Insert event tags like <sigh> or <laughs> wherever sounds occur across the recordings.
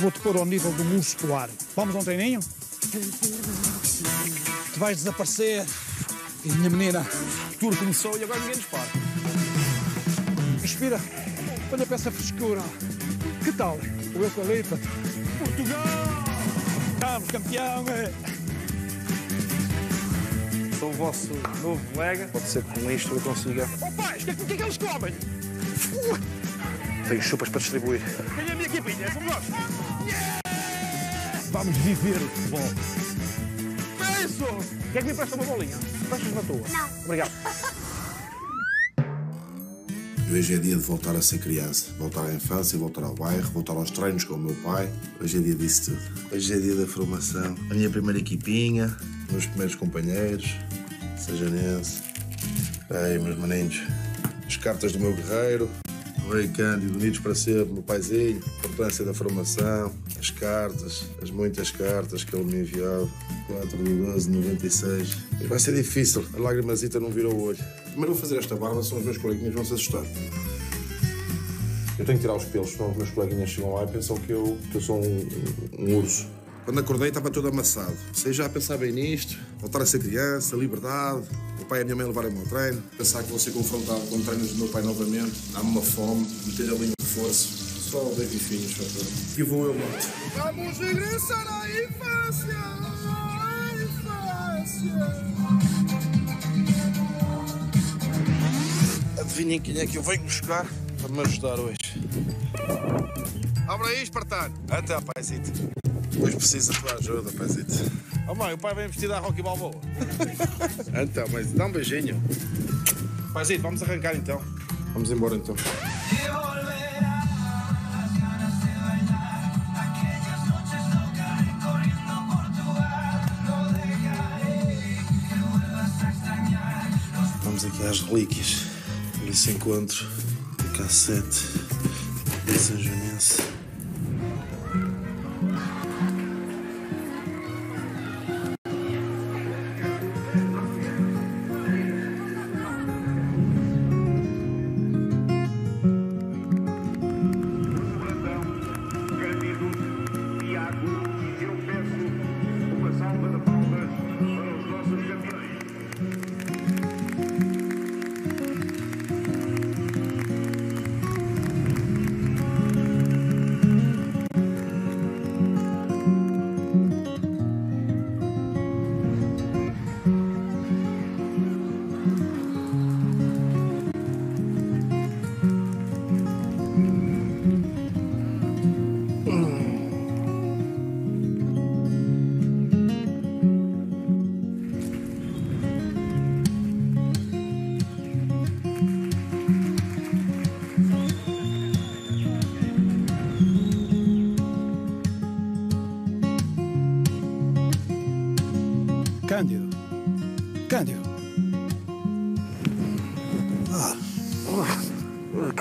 Vou-te pôr ao nível do muscular. Vamos a um treininho? Tu vais desaparecer. E minha menina, o tour começou e agora ninguém nos para. Respira. Olha para essa frescura. Que tal? O eucalipto. Portugal! Vamos, campeão! é. Sou o vosso novo colega. Pode ser que com isto eu consiga. Oh, pais, o que, é que- o que é que eles comem? Tenho chupas para distribuir. Olha a minha equipinha, são nós. Vamos viver o futebol. É isso! Quer que me empreste uma bolinha? Prestas na tua. Não. Obrigado. Hoje é dia de voltar a ser criança, voltar à infância, voltar ao bairro, voltar aos treinos com o meu pai. Hoje é dia disso tudo. Hoje é dia da formação. A minha primeira equipinha, meus primeiros companheiros, Sejanense. Aí, meus maninhos. As cartas do meu guerreiro. Rei Cândido, unidos para sempre, meu paizinho. Importância da formação, as cartas, as muitas cartas que ele me enviava. 4 de 12 de 96. Mas vai ser difícil, a lagrimazita não virou o olho. Primeiro vou fazer esta barba, são os meus coleguinhas vão se assustar. Eu tenho que tirar os pelos, senão os meus coleguinhas chegam lá e pensam que eu, que eu sou um, um urso. Quando acordei estava todo amassado. Sei já a pensar bem nisto, voltar a ser criança, liberdade. O pai e a minha mãe levarem-me ao treino. Pensar que vou ser confrontado com treinos do meu pai novamente. Dá-me uma fome, meter ali um reforço. Só o David Finhos, só para- E vou eu morto. Vamos regressar à infância, à infância. Adivinhem quem é que eu venho buscar para me ajudar hoje. Abre aí, espartano. Até, paizito. Hoje preciso da tua ajuda, paizito. Oh mãe, o pai vem vestido a Rocky Balboa. <laughs> Então, mas dá um beijinho. Paizito, vamos arrancar então. Vamos embora então. Às relíquias. Nesse encontro de cassete de São Joanense.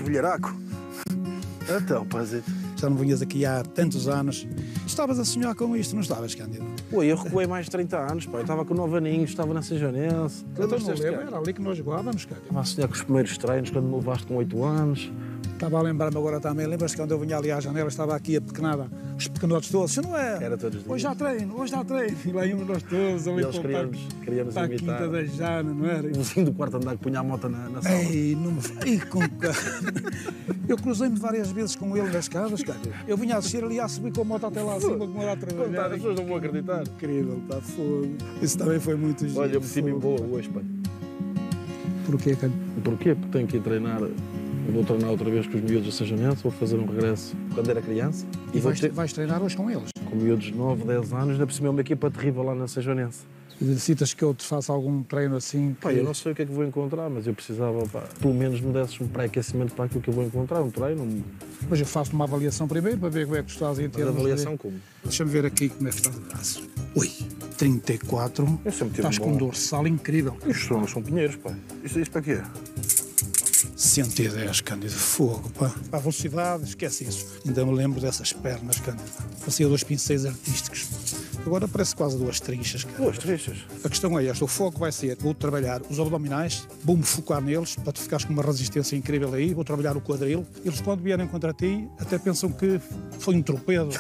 Bilharaco. Então, paizito. Já não vinhas aqui há tantos anos. Estavas a sonhar com isto, não estavas, Cândido? Pô, eu recuei mais de 30 anos, pá. Eu estava com 9 aninhos, estava na Sejanense. Lembras-te não lembro, era ali que nós jogávamos, Cândido. Estava a sonhar com os primeiros treinos, quando me levaste com 8 anos. Estava a lembrar-me agora também. Lembras-te quando eu vinha ali à janela, estava aqui a pequenada, os pequenotes todos, isso não é? Era todos. Hoje há treino, hoje há treino. E lá íamos nós todos ali para, parque, queriam-nos para a imitar. quinta da Jana, não era? O vizinho do quarto andar que punha a moto na, na sala. Ei, não me Ei, com Eu cruzei-me várias vezes com ele nas escadas, cara. Eu vinha a descer ali a subir com a moto até lá acima, como era a trabalhar. as pessoas não vão acreditar. Incrível, está fogo. Isso também foi muito giro. Olha, eu meti-me em boa hoje, pá. Porquê, cara? Porquê? Porque tenho que ir treinar. Vou treinar outra vez com os miúdos da Sejanense, vou fazer um regresso quando era criança. E vou vais, ter vais treinar hoje com eles? com miúdos de 9, 10 anos, ainda por cima é uma equipa terrível lá na Sejanense. Necessitas que eu te faça algum treino assim? Pá, eu não sei o que é que vou encontrar, mas eu precisava, pá, pelo menos me desses um pré-aquecimento para aquilo que eu vou encontrar, um treino, um... Mas eu faço uma avaliação primeiro para ver como é que tu estás em Mas termos avaliação de... como? Deixa-me ver aqui como é que estás de braço. Ui, 34. Eu sempre tive Estás um com um dorsal incrível. Isto são, são pinheiros, pá. Isto, isto para quê? 110, Cândido, fogo, pá. Para a velocidade, esquece isso. Ainda me lembro dessas pernas, Cândido. Fazia dois pincéis artísticos. Agora parece quase duas trinchas. cara. Duas trinchas. A questão é esta: o foco vai ser: vou trabalhar os abdominais, vou-me focar neles para tu ficares com uma resistência incrível aí, vou trabalhar o quadril. Eles, quando vierem contra ti, até pensam que foi um torpedo. <laughs>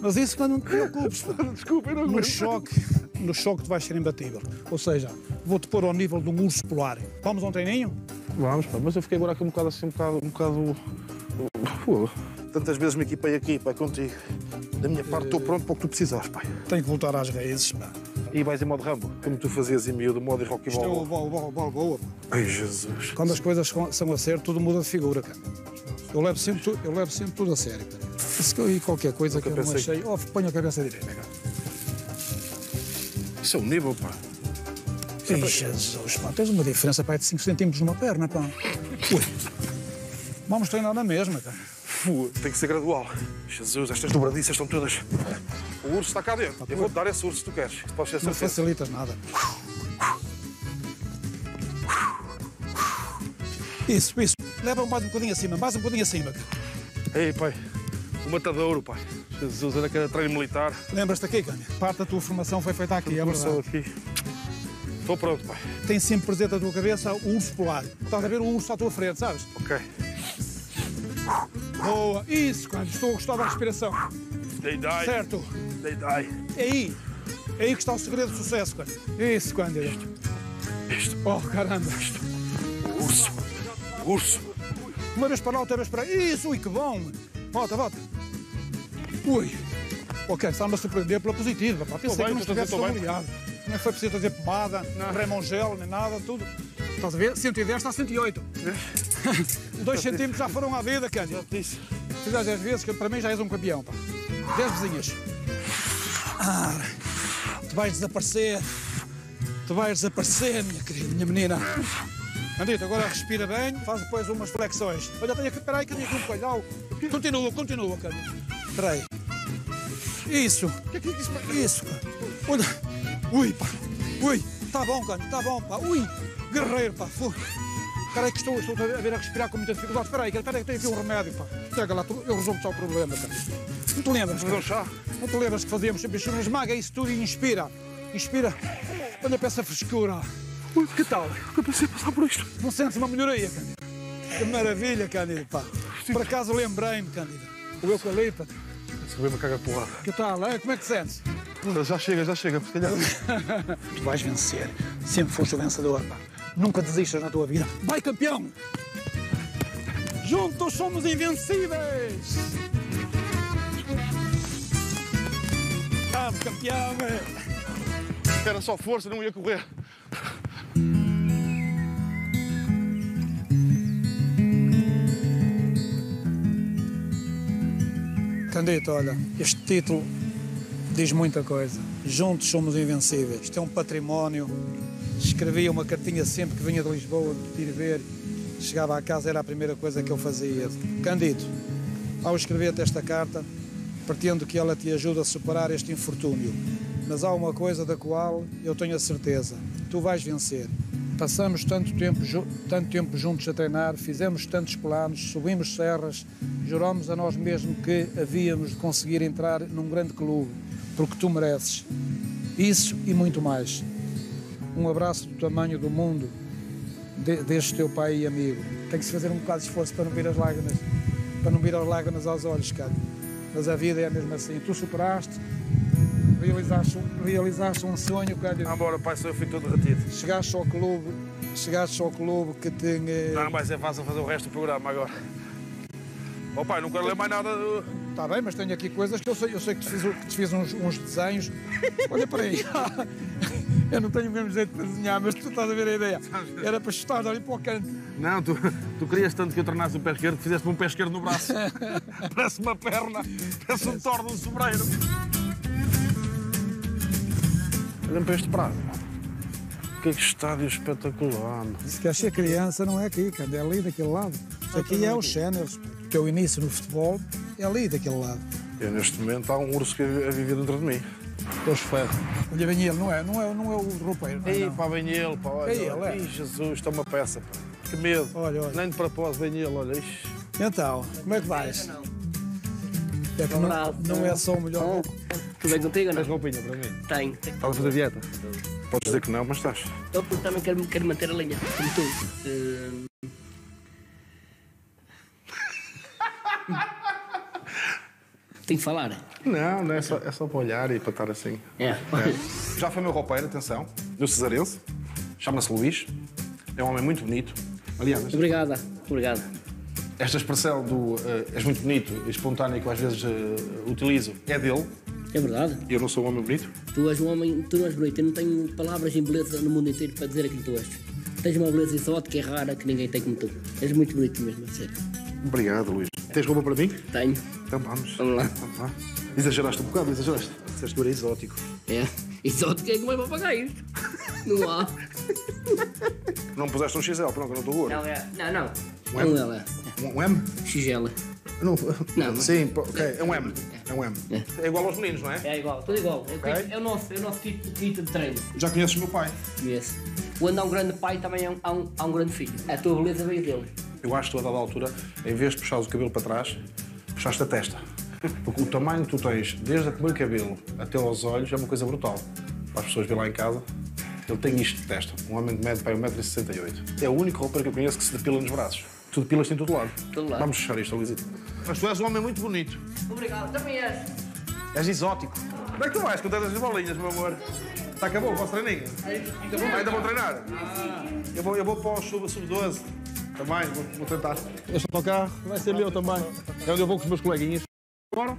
Mas isso quando não te preocupes. Desculpa, eu não No choque, no choque tu vais ser imbatível. Ou seja, vou-te pôr ao nível de um urso polar. Vamos a um treininho? Vamos, pá, mas eu fiquei agora aqui um bocado assim, um bocado. Um bocado... Pô, Tantas vezes me equipei aqui, pai, contigo. Da minha parte, estou pronto para o que tu precisares, pai. Tenho que voltar às raízes. pá. E vais em modo Rambo? Como tu fazias em miúdo, modo e rock Isto é o ball. bol, bol, bol, boa. pá. Ai, Jesus. Quando as coisas são- a sério, tudo muda de figura, cara. Eu levo sempre, tu- eu levo sempre tudo a sério. Cara. Se eu- E qualquer coisa que eu não pensei achei, oh, ponho a cabeça direita, cara. Isso é um nível, pá. Ei, Jesus, pá, tens uma diferença pá, de 5 centímetros numa perna, pá. Ui. Vamos treinar na mesma, cara. Fu, tem que ser gradual. Jesus, estas dobradiças estão todas. O urso está cá dentro. Eu vou-te dar esse urso se tu queres. Isso pode ser Não certeza. facilitas nada. Isso, isso. Leva mais um bocadinho acima, mais um bocadinho acima. Ei, pai. O matadouro, pai. Jesus, era que era treino militar. Lembras-te aqui, cara? Parte da tua formação foi feita aqui, é verdade. aqui. Estou pronto, pai. Tem sempre presente na tua cabeça o urso polar. Estás a ver o urso à tua frente, sabes? Ok. Boa, isso, cara. Estou a gostar da respiração. Dei, dai. Certo? Dei, dai. É aí. É aí que está o segredo do sucesso, cara. Isso, Cândido. Isto. Oh, caramba. O urso. Urso. Uma vez para lá, outra vez para aí. Isso, ui, que bom. Volta, volta. Ui. Ok, está-me a surpreender pela positiva. Pá. Pensei bem, que não estivesse estou bem. Não foi preciso fazer pomada, remongel, nem nada, tudo. Estás a ver? 110 está a 108. <laughs> Dois centímetros já foram à vida, Cândido. Se fizeres 10 vezes, que para mim já és um campeão, pá. 10 vizinhas. Ah, tu vais desaparecer. Tu vais desaparecer, minha querida, minha menina. Andito, agora respira bem, faz depois umas flexões. Olha, tenho aqui, peraí, que tenho aqui um coelhão. Continua, continua, cara. Peraí. Isso. Isso, pá. Olha. Ui, pá. Ui. Tá bom, cara, tá bom, pá. Ui. Guerreiro, pá. Fu. Peraí que estou, estou a ver a respirar com muita dificuldade. Peraí, cara, peraí que tenho aqui um remédio, pá. Chega lá, eu resolvo só o problema, cara. Não te lembras? Um chá. Não te lembras que fazíamos sempre isto? Esmaga isso tudo e inspira. Inspira. Olha para essa frescura. Ui, que tal? Eu pensei passar por isto. Não sentes uma melhoria, Cândido? Que maravilha, Cândido, pá. Por acaso lembrei-me, Cândido. O eucalipto. Se me caga porrada. Que tal, é? Como é que te sentes? Já chega, já chega. Se calhar. <laughs> Tu vais vencer. Sempre foste o vencedor, pá. Nunca desistas na tua vida. Vai, campeão! Juntos somos invencíveis! Vamos, campeão! Era só força, não ia correr. Candito, olha, este título diz muita coisa. Juntos somos invencíveis. Isto é um património. Escrevia uma cartinha sempre que vinha de Lisboa de ir ver. Chegava à casa, era a primeira coisa que eu fazia. Candito, ao escrever-te esta carta, pretendo que ela te ajude a superar este infortúnio. Mas há uma coisa da qual eu tenho a certeza: tu vais vencer. Passamos tanto tempo, tanto tempo juntos a treinar, fizemos tantos planos, subimos serras, juramos a nós mesmos que havíamos de conseguir entrar num grande clube, porque tu mereces. Isso e muito mais. Um abraço do tamanho do mundo de- deste teu pai e amigo. Tem que se fazer um bocado de esforço para não vir as lágrimas, para não vir as lágrimas aos olhos, cara. Mas a vida é mesmo assim. Tu superaste, realizaste, realizaste um sonho, cara. Ah, bora, pai, só eu fui todo derretido. Chegaste ao clube, chegaste ao clube que tem. eh, Não, vai ser fácil fazer o resto do programa agora. Ó pai, não quero ler mais nada. do- Está bem, mas tenho aqui coisas que eu sei, eu sei que te fiz, que te fiz uns, uns desenhos. Olha para aí. <laughs> Eu não tenho o mesmo jeito para desenhar, mas tu estás a ver a ideia. Era para chutar ali para o canto. Não, tu, tu querias tanto que eu tornasse o pé esquerdo que fizeste-me um pé esquerdo no braço. <laughs> Parece uma perna, parece um torno de um sobreiro. Olhem para este prazo. Que estádio espetacular. Se queres ser criança, não é aqui, cara, é ali daquele lado. Aqui é os séniores. O teu início no futebol é ali daquele lado. Eu, neste momento, há um urso que a viver dentro de mim. Deus ferro. Olha bem ele, não é? Não é, não é o roupeiro. não, Ei, não. pá, vem ele, pá. Olha, É ele, é. Ih, Jesus, está uma peça, pá. Que medo. Olha, olha. Nem de propósito, vem ele, olha. Ixi. Então, como é que vais? É que não, não é só o melhor. Tudo bem contigo ou Tens não? roupinha para mim? Tenho. Estás a fazer dieta? Podes dizer que não, mas estás. Eu porque também quero, quero manter a linha, como tu. Eh, <laughs> Tenho que falar. Não, não é só, é só para olhar e para estar assim. É. Já foi meu roupeiro, atenção, do Cesarense. Chama-se Luís. É um homem muito bonito. Aliás, Obrigada. Obrigada. esta expressão do eh, és muito bonito e espontâneo que eu às vezes eh, utilizo é dele. É verdade. Eu não sou um homem bonito. Tu és um homem, tu não és bonito. Eu não tenho palavras em beleza no mundo inteiro para dizer aquilo que tu és. Tens uma beleza exótica é rara que ninguém tem como tu. És muito bonito mesmo, a sério. Obrigado, Luís. Tens roupa para mim? Tenho. Então vamos. Vamos lá. Vamos lá. Exageraste um bocado, exageraste. Disseste que era exótico. É. Exótico é que vai para pagar isto. Não há. Não puseste um XL, pronto, eu não estou gordo. Não é. Não, não. Um É um M? L. Um M? XL. Não, <laughs> Não, Sim, ok, é um M. É um M. É igual aos meninos, não é? É igual, tudo igual. É, o Ok. kit- é o nosso, é o nosso kit, kit de treino. Já conheces o meu pai. Conhece. Onde há um grande pai, também há um, há um, há um grande filho. A tua beleza veio dele. Eu acho que tu, a dada altura, em vez de puxares o cabelo para trás, puxaste a testa. Porque o tamanho que tu tens, desde o primeiro cabelo até aos olhos, é uma coisa brutal. Para as pessoas verem lá em casa, ele tem isto de testa. Um homem de médio para 1,68m. É o único roupeiro que eu conheço que se depila nos braços. Tu depilas-te em todo lado. Todo lado. Vamos fechar isto, Luizito. Mas tu és um homem muito bonito. Obrigado, também és. És exótico. Como é que tu vais com tantas bolinhas, meu amor? Está acabou o vosso treininho? Ainda vou, ainda vou treinar? Eu vou, eu vou para o sub- sub-12. Também, vou, vou tentar. Este autocarro vai ser meu também. É onde eu vou com os meus coleguinhas. Agora,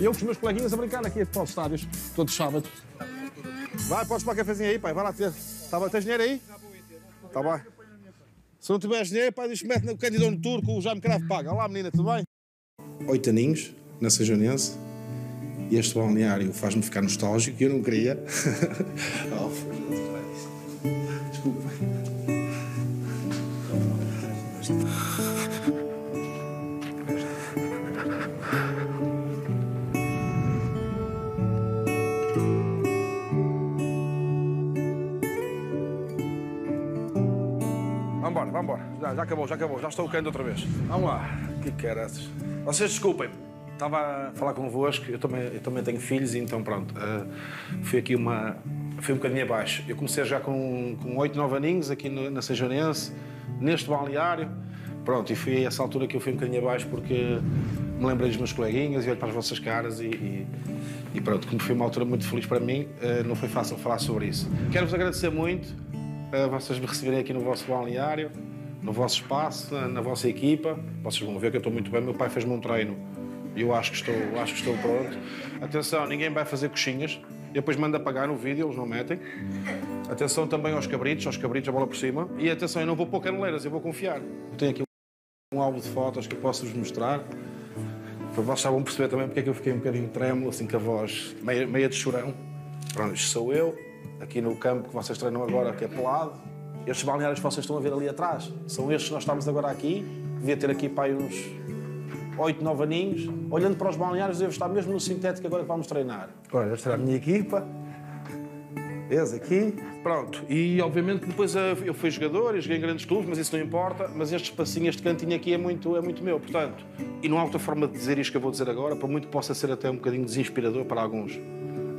eu com os meus coleguinhas a brincar aqui para os estádios, todos os sábados. Vai, podes tomar cafezinho aí, pai. Vai lá ter. Tá bem? Tens dinheiro aí? Tá bem. Se não tiveres dinheiro, pai, diz que mete no candidão turco, o Jaime Cravo paga. Olá, menina, tudo bem? Oito aninhos, na Sejanense. E este balneário faz-me ficar nostálgico e eu não queria. Oh, <laughs> Desculpa. Vambora, vambora. Já, já acabou, já acabou. Já estou caindo outra vez. Vamos lá. Que caraças. Vocês desculpem. Estava a falar convosco. Eu também, eu também tenho filhos, então pronto. fui aqui uma... Fui um bocadinho abaixo. Eu comecei já com, com 8, 9 aninhos aqui no- na Sejanense, neste balneário. Pronto, e foi a essa altura que eu fui um bocadinho abaixo porque me lembrei dos meus coleguinhas e olho para as vossas caras e, e, e pronto, como foi uma altura muito feliz para mim, eh, não foi fácil falar sobre isso. Quero-vos agradecer muito a vocês me receberem aqui no vosso balneário, no vosso espaço, na, na vossa equipa. Vocês vão ver que eu estou muito bem. Meu pai fez-me um treino e eu acho que estou, acho que estou pronto. Atenção, ninguém vai fazer coxinhas. Eu depois mando apagar no vídeo, eles não metem. Atenção também aos cabritos, aos cabritos, a bola por cima. E atenção, eu não vou pôr caneleiras, eu vou confiar. Eu tenho aqui um álbum de fotos que eu posso vos mostrar. Para vocês já vão perceber também porque é que eu fiquei um bocadinho trêmulo, assim com a voz meia, meia de chorão. Pronto, isto sou eu, aqui no campo que vocês treinam agora, que é pelado. Estes balneários que vocês estão a ver ali atrás, são estes que nós estamos agora aqui. Devia ter aqui para aí uns 8, 9 aninhos. Olhando para os balneários, devo estar mesmo no sintético agora que vamos treinar. Olha, esta era a minha equipa. Vês aqui? Pronto, e obviamente que depois eu fui jogador e joguei em grandes clubes, mas isso não importa. Mas este espacinho, este cantinho aqui é muito, é muito meu, portanto. E não há outra forma de dizer isto que eu vou dizer agora, por muito que possa ser até um bocadinho desinspirador para alguns.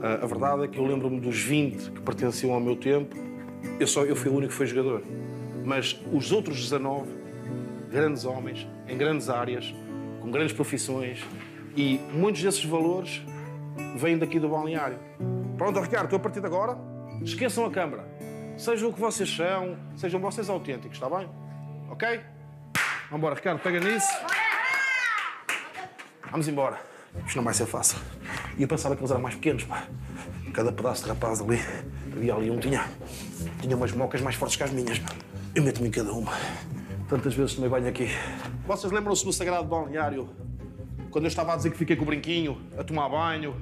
A verdade é que eu lembro-me dos 20 que pertenciam ao meu tempo, eu, só, eu fui o único que foi jogador. Mas os outros 19, grandes homens, em grandes áreas, com grandes profissões, e muitos desses valores vêm daqui do balneário. Pronto, Ricardo, a partir de agora, esqueçam a câmara. Sejam o que vocês são, sejam vocês autênticos, está bem? Ok? Vamos embora, Ricardo, pega nisso. Vamos embora. Isto não vai ser fácil. E eu pensava que eles eram mais pequenos, pá. Cada pedaço de rapaz ali, havia ali um, tinha, tinha umas mocas mais fortes que as minhas, pá. Eu meto-me em cada uma. Tantas vezes tomei banho aqui. Vocês lembram-se do Sagrado Balneário? Quando eu estava a dizer que fiquei com o brinquinho, a tomar banho,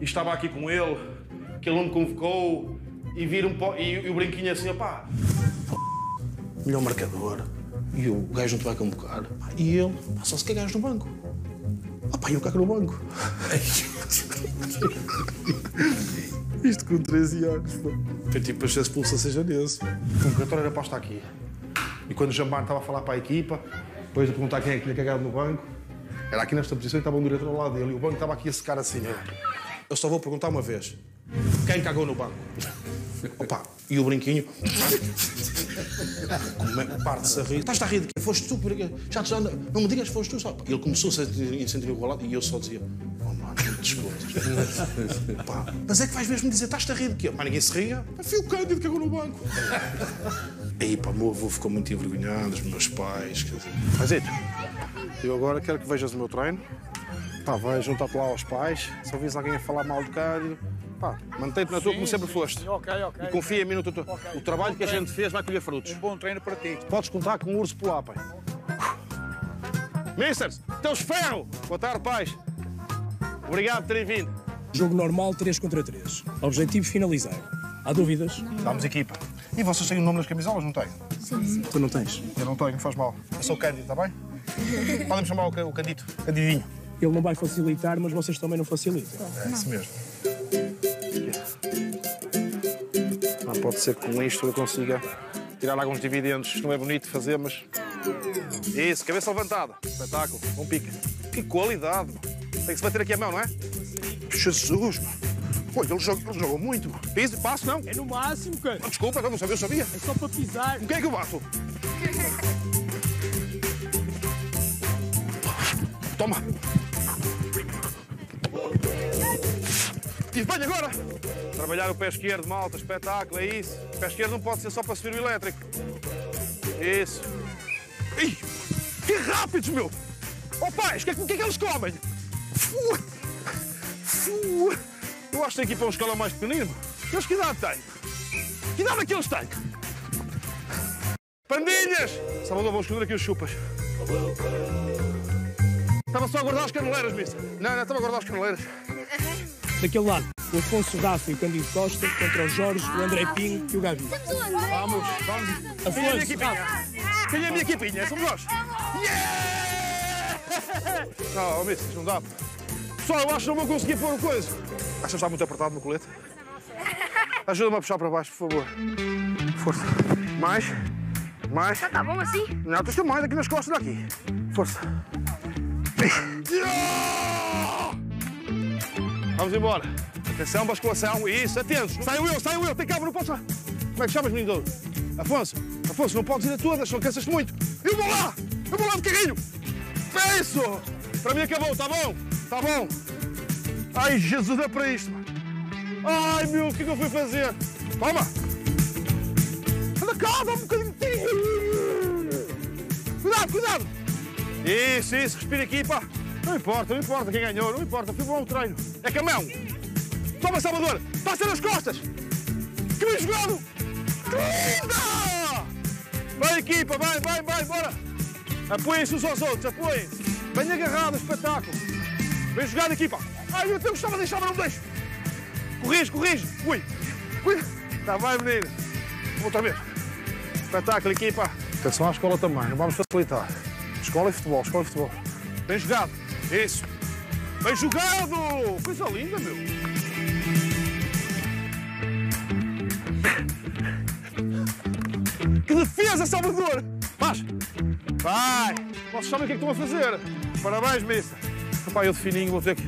e estava aqui com ele, que ele não me convocou, e vir um po... e, e o brinquinho assim, opá, melhor marcador. E o gajo não te vai convocar. E ele, pá, só se cagares no banco. E eu cago no banco. <laughs> Isto com 13 anos, pá. Foi tipo para ser expulso a seja nesse. O convocatório era para estar aqui. E quando o Jambar estava a falar para a equipa, depois de perguntar quem é que tinha cagado no banco, era aqui nesta posição e estava um diretor ao lado dele. E o banco estava aqui a secar assim. ó. Eu só vou perguntar uma vez. Quem cagou no banco? Opa, e o brinquinho? Como é que parte-se a rir? Estás a rir de quê? Foste tu? Porque já te anda... Não me digas, foste tu só. Ele começou a sentir, sentir enrolado e eu só dizia... Oh, mano, desculpa. Pá, mas é que vais mesmo dizer, estás a rir de quê? Mas ninguém se ria. Foi o Cândido que cagou no banco. Aí, pá, o meu avô ficou muito envergonhado, os meus pais, quer dizer... Mas, Ito, eu agora quero que vejas o meu treino. Pá, vai juntar-te lá aos pais. Se ouvis alguém a falar mal do Cândido, pá, mantém-te na tua como sempre foste. Ok, ok. E confia em mim no teu... O trabalho que a gente fez vai colher frutos. Um bom treino para ti. Podes contar com o urso polar, pai. Misters, teus ferro! Boa tarde, pais. Obrigado por terem vindo. Jogo normal 3 contra 3. Objetivo finalizar. Há dúvidas? Damos equipa. E vocês têm o nome nas camisolas, não têm? Tu não tens. Eu não tenho, faz mal. Eu sou o Cândido, está bem? <laughs> Podem-me chamar o, Ca- o Candito. Candidinho. Ele não vai facilitar, mas vocês também não facilitam. É isso mesmo. Pode ser que com isto eu consiga tirar alguns dividendos. Não é bonito fazer, mas. Isso, cabeça levantada. Espetáculo, bom pique. Que qualidade. mano. Tem que se bater aqui a mão, não é? Jesus, mano. Olha, ele joga, ele joga muito. mano. Piso, passo, não? É no máximo, cara. Ah, Desculpa, eu não sabia, eu sabia. É só para pisar. Com quem é que eu bato? Toma! E venha agora! Trabalhar o pé esquerdo, malta, espetáculo, é isso. O pé esquerdo não pode ser só para subir o elétrico. Isso. Ih, que rápidos, meu! Oh, pais, o que, é que- é que eles comem? Fu- fu- Eu acho que tem que ir para um escalão mais pequenino. Eles que idade têm? Que idade é que eles têm? Pandilhas! Salvador, vou esconder aqui os chupas. Estava só a guardar as caneleiras, mister. Não, não, estava a guardar as caneleiras. Daquele lado, o Afonso Rafa e o Candido Costa contra o Jorge, o André Pinho e o Gavi. Vamos, vamos. Quem é a minha Afonso, equipinha? É a minha equipinha? Somos nós. Yeah! Não, oh, não dá. Pessoal, eu acho que não vou conseguir pôr coisa. Achas que está muito apertado no colete? <laughs> Ajuda-me a puxar para baixo, por favor. Força. Mais. Mais. Tá bom assim? Não, tens mais aqui nas costas daqui. Força. Vamos embora. Atenção, basculação. Isso, atentos. Saiu eu, saiu eu. Tem calma, não posso. Como é que chamas, menino? Afonso. Afonso, não podes ir a todas, não cansas-te muito. Eu vou lá. Eu vou lá de carrinho. É isso. Para mim acabou, tá bom? Tá bom. Ai, Jesus, é para isto. Ai, meu, o que é que eu fui fazer? Toma. Anda cá, dá um bocadinho de. Cuidado, cuidado. Isso, isso, respira aqui, pá. Não importa, não importa quem ganhou, não importa. Foi bom o treino. É camão. Toma, Salvador. Passa nas costas. Que bem jogado. Que linda! Vai, equipa, vai, vai, vai, bora. Apoiem-se uns aos outros, apoiem-se. Bem agarrado, espetáculo. Bem jogado, equipa. Ai, eu até gostava de deixar, mas não deixo. Corrige, corrige. Ui. Ui. Tá, vai, menino. Outra vez. Espetáculo, equipa. Atenção à escola também, não vamos facilitar. Escola e futebol, escola e futebol. Bem jogado. Isso. Bem jogado! Coisa linda, meu. Defesa, Salvador! Faz! Vai! Vocês sabem o que é que estão a fazer? Parabéns, Missa. Epá, eu de fininho vou ter que...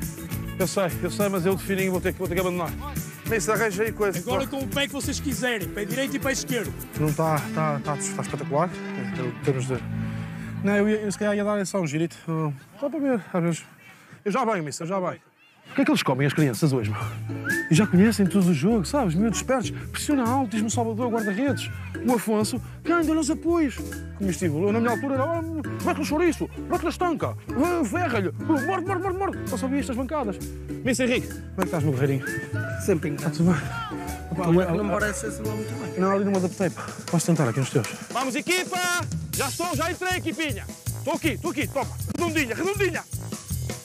Eu sei, eu sei, mas eu de fininho vou ter que, vou ter que abandonar. Missa, arranja aí coisa. agora com o pé que vocês quiserem, pé direito e pé esquerdo. Não está, está, está, está espetacular. É, em termos de. Não, eu, ia, eu se calhar ia dar só um girito. Só para ver, às vezes. Eu já venho, missa, eu já venho. O que é que eles comem, as crianças, hoje, meu? E já conhecem todos os jogos, sabes? Miúdos espertos. Pressiona alto, diz-me o Salvador, guarda-redes. O Afonso, anda nos apoios. Como estímulo. Eu, na minha altura, era. Oh, mete no chouriço, mete na estanca, ferra-lhe, morde, morde, morde, morde. Só sabia estas bancadas. Missa Henrique, como é que estás, meu guerreirinho? Sempre Está tudo bem? Não me parece ser lá muito bem. Não, ali não me adaptei. Posso tentar aqui nos teus? Vamos, equipa! Já estou, já entrei, equipinha. Estou aqui, estou aqui, toma. Redondinha, redondinha.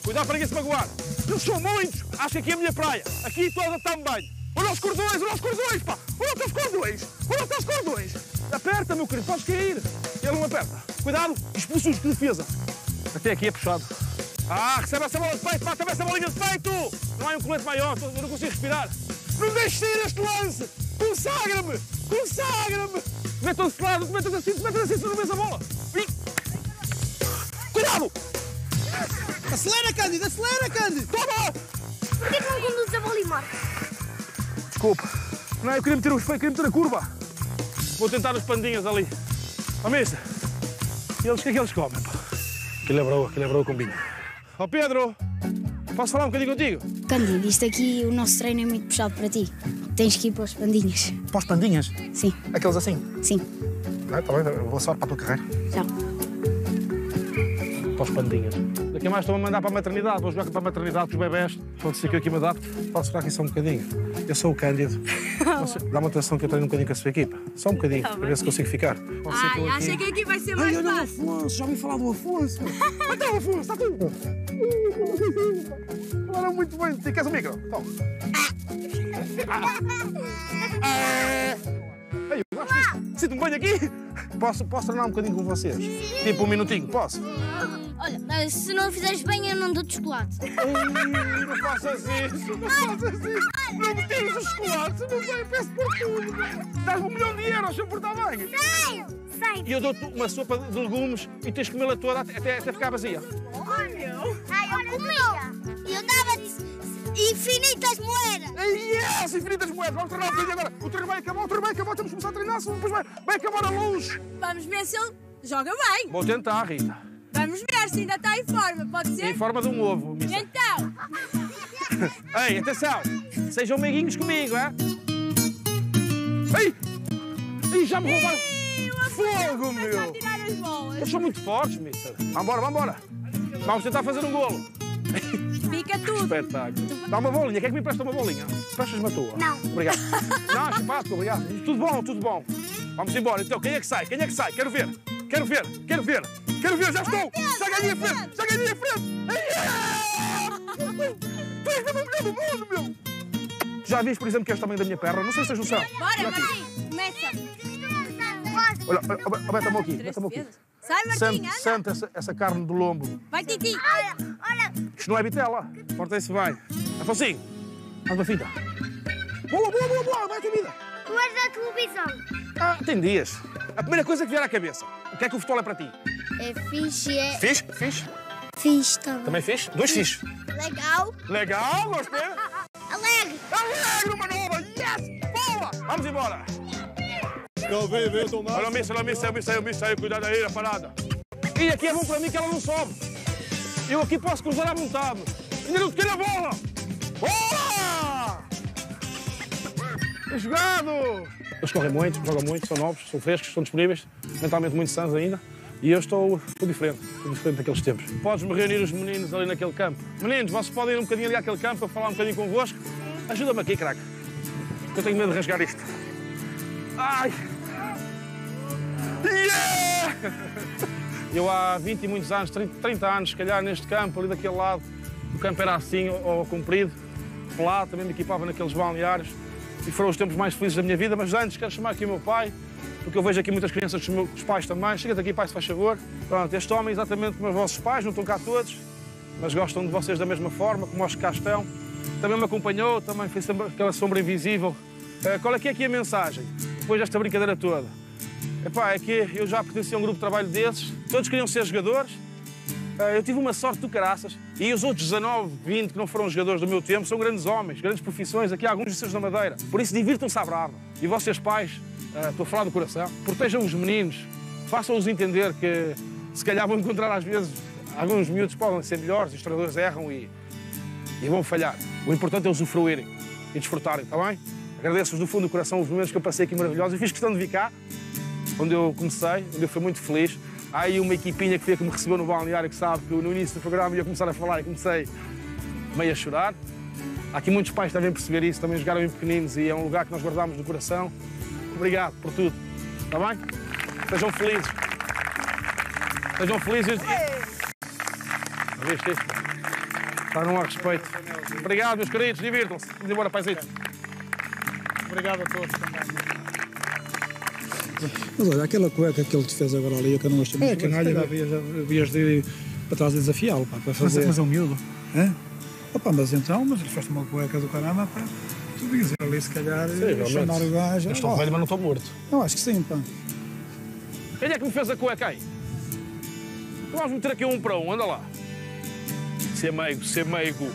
Cuidado para ninguém se magoar. Eles são muitos. Acho que aqui é a minha praia. Aqui toda também. Olha os cordões, olha os cordões, pá. Olha os cordões. Olha os cordões. Aperta, meu querido, podes cair. Ele não aperta. Cuidado, expulsa os de defesa. Até aqui é puxado. Ah, recebe essa bola de peito, bate essa bolinha de peito. Não há um colete maior, eu não consigo respirar. Não deixes sair este lance. Consagra-me, consagra-me. Meta desse lado, meta assim, meta assim, vês a bola. Cuidado! Acelera, Cândido, acelera, Cândido! Toma! Por que não conduz a bola Desculpa. Não, eu queria meter, os, queria meter a curva. Vou tentar os pandinhas ali. Ó, mesa. E eles, o que é que eles comem? pá? Aquilo é broa, aquilo é broa com vinho. Ó, Pedro, posso falar um bocadinho contigo? Cândido, isto aqui, o nosso treino é muito puxado para ti. Tens que ir para os pandinhas. Para os pandinhas? Sim, Aqueles assim? sim. Ah, tá bem, boa sorte para a tua carreira. Tchau. Para os pandinhas. A mais estão a mandar para a maternidade. Vou jogar para a maternidade com os bebés. Pode ser que eu aqui me adapte. Posso ficar aqui só um bocadinho? Eu sou o Cândido. <laughs> Dá-me atenção que eu treino um bocadinho com a sua equipa. Só um bocadinho, para ver se consigo ficar. Pode que Ai, aqui- achei que aqui vai ser Ai, mais olha o fácil. Afonso, já ouvi falar do Afonso. Então, Afonso, está tudo. Falaram muito bem. Queres o micro? Toma. Ah. <laughs> Ei, eu gosto disto. Sinto-me bem aqui. Posso, posso treinar um bocadinho com vocês? Tipo um minutinho, posso? Olha, se não fizeres bem, eu não dou chocolate. Ei, não faças isso, não faças isso. Não me tires os chocolates, eu não sei, peço por tudo. Dás-me um milhão de euros se eu portar bem. Sei, sei. E eu dou-te uma sopa de legumes e tens de comê-la toda até, até, ficar vazia. Ai, eu comia. Eu dava-te infinitas moedas. Yes, infinitas moedas. Vamos treinar um bocadinho agora. O treino vai acabar, o treino vai acabar. Temos que começar a treinar, senão depois vai, vai acabar a luz. Vamos ver se ele joga bem. Vou tentar, Rita. Vamos ver se ainda está em forma, pode ser? Em forma de um ovo, missa. Então, <laughs> Ei, atenção! Sejam meiguinhos comigo, é? Ei! Ei, já me roubaram! Fogo, meu! tirar as bolas. Eles são muito fortes, missa. Vambora, vambora! Vamos tentar fazer um golo. Fica tudo. Espetáculo. Dá uma bolinha. Quer que me empresta uma bolinha? Prestas-me a tua? Não. Obrigado. Não, simpático, obrigado. Tudo bom, tudo bom. Vamos embora. Então, quem é que sai? Quem é que sai? Quero ver. Quero ver, quero ver. Quero ver, já estou. Já ganhei a frente, já ganhei a frente. Tu és a mulher do mundo, meu. Já viste, por exemplo, que é o tamanho da minha perna? Não sei se tens noção. Bora, Olha. Martim, começa. Olha, olha, olha, mete a mão aqui, mete a mão aqui. Sai, Martim, anda. sente essa, essa carne do lombo. Vai, Titi. Isto não é vitela. Portem-se bem. Afonsinho, faz uma finta. Boa, boa, boa, boa, vai a tua vida. Tu és da televisão. Ah, tem dias. A primeira coisa que vier à cabeça. O que é que o futebol é para ti? É fixe, é Fiz? Fiz? fixe também. Também fiz? Dois fiz. Legal. Legal, gostei. Alegre. Alegre, uma nova. Yes! Boa! Vamos embora. Então, vem, vem, Tom Olha, missa, olha, missa, missa, missa, aí, cuidado aí, a parada. E aqui é bom para mim que ela não sobe. Eu aqui posso cruzar à vontade. Ainda não toquei na bola. Bola! É jogado! Eles correm muito, jogam muito, são novos, são frescos, são disponíveis, mentalmente muito sãos ainda. E eu estou, estou diferente, estou diferente daqueles tempos. Podes-me reunir os meninos ali naquele campo. Meninos, vocês podem ir um bocadinho ali àquele campo para falar um bocadinho convosco? Ajuda-me aqui, craque. Eu tenho medo de rasgar isto. Ai! Yeah! Eu há 20 e muitos anos, 30, 30 anos, se calhar, neste campo, ali daquele lado, o campo era assim, ou, ou comprido, pelado, também me equipava naqueles balneários. E foram os tempos mais felizes da minha vida, mas antes quero chamar aqui o meu pai, porque eu vejo aqui muitas crianças dos meus pais também. Chega-te aqui, pai, se faz favor. Pronto, este homem, exatamente como os vossos pais, não estão cá todos, mas gostam de vocês da mesma forma, como os que cá estão. Também me acompanhou, também fez aquela sombra invisível. Eh, qual é que é aqui a mensagem, depois desta brincadeira toda? Epá, é que eu já pertencia a um grupo de trabalho desses, todos queriam ser jogadores. Eh, Eu tive uma sorte do caraças e os outros 19, 20 que não foram jogadores do meu tempo são grandes homens, grandes profissões, aqui há alguns dos da Madeira. Por isso divirtam-se à brava. E vocês pais, eh, estou a falar do coração, protejam os meninos, façam-os entender que se calhar vão encontrar às vezes alguns miúdos podem ser melhores, os treinadores erram e, e vão falhar. O importante é usufruírem e desfrutarem, está bem? Agradeço-vos do fundo do coração os momentos que eu passei aqui maravilhosos. Eu fiz questão de vir cá, onde eu comecei, onde eu fui muito feliz. Há aí uma equipinha que que me recebeu no balneário que sabe que no início do programa ia começar a falar e comecei meio a chorar. Há aqui muitos pais devem perceber isso, também jogaram em pequeninos e é um lugar que nós guardamos no coração. Obrigado por tudo, está bem? Sejam felizes. Sejam felizes. Viste isto? Está, não há respeito. Obrigado, meus queridos, divirtam-se. Vamos embora, paizito. Obrigado a todos também. Mas olha, aquela cueca que ele te fez agora ali, que eu não achei muito É, canalha, havias, de ir para trás e desafiá-lo, pá, para fazer... mas é um miúdo. Hã? Opa, mas então, mas ele fez uma cueca do caramba, pá. Tu dizer ali, se calhar, chamar o gajo... Eu estou Oh, velho, mas não estou morto. Eu acho que sim, pá. Quem é que me fez a cueca aí? Vamos meter aqui um para um, anda lá. Ser meigo, ser meigo.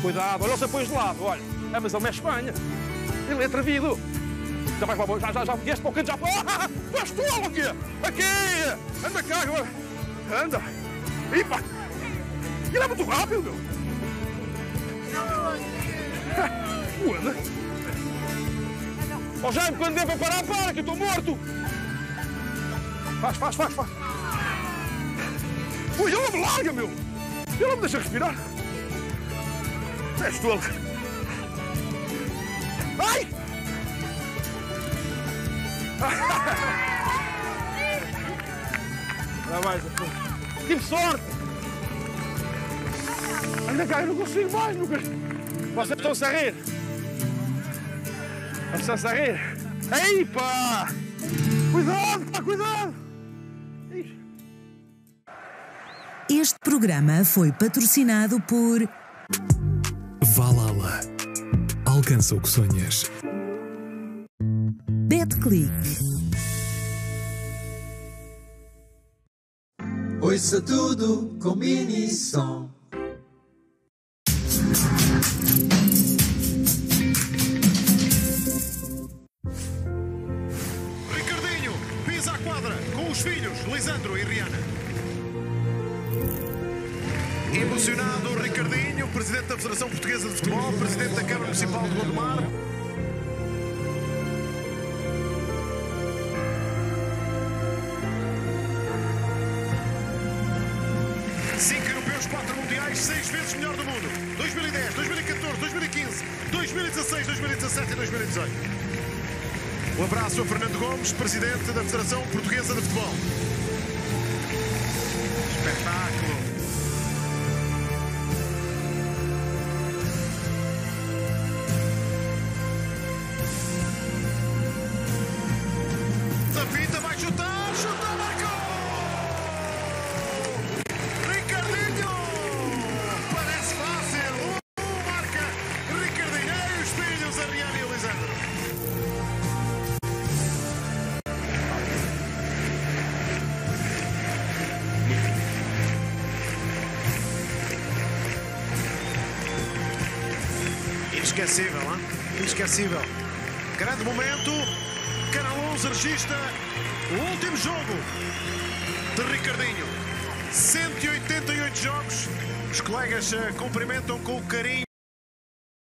Cuidado, olha os apoios de lado, olha. Ah, mas ele mexe Espanha. Ele é atrevido. Já vais para já, já, já vieste para o canto, já. Ah, mas tu aqui! Aqui! Anda cá! Anda! Pá! Ele é muito rápido, meu! <laughs> Anda! Ó Jaime, quando deve parar, para, que eu estou morto! Faz, faz, faz, faz! Ui, não me larga, meu! Não me deixa respirar! És tolo! Lá vai, Tive sorte! Anda cá, eu não consigo mais, Lucas! Vocês estão-se a rir! Vocês estão-se a rir! Ei, pá! Cuidado, pá, cuidado! Este programa foi patrocinado por Valhalla. Alcança o que sonhas. BetClick. Ouça tudo com mini som. 2017 e 2018. Um abraço a Fernando Gomes, presidente da Federação Portuguesa de Futebol. Inesquecível. Grande momento. Canal 11 registra o último jogo de Ricardinho. 188 jogos. Os colegas eh, cumprimentam com carinho.